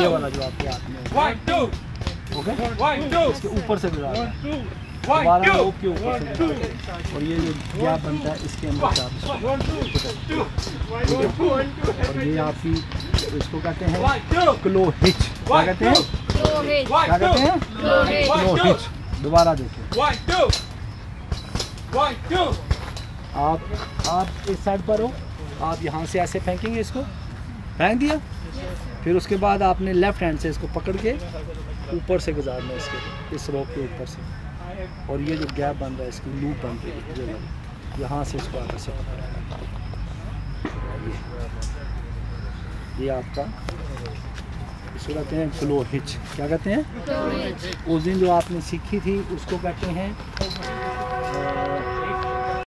ये वाला जो आपके हाथ में ओके इसके ऊपर से गुजारना दोबारा के ऊपर से और ये जो गैप बनता है इसके अंदर आप और ये आपकी इसको कहते हैं क्लो हिच क्या कहते हैं? क्या कहते हैं? क्लो हिच दोबारा देखिए। आप आप इस साइड पर हो। आप यहाँ से ऐसे फेंकेंगे इसको। फेंक दिया? फिर उसके बाद आपने लेफ़्ट हैंड से इसको पकड़ के ऊपर से गुजारना है इसके इस रोप के ऊपर से और ये जो गैप बन रहा है इसकी लूप बन रही है। यहाँ से इसको आगे से पकड़ना है। ये- ये आपका इसको कहते हैं ग्लो हिच क्या कहते हैं उस दिन जो आपने सीखी थी उसको कहते हैं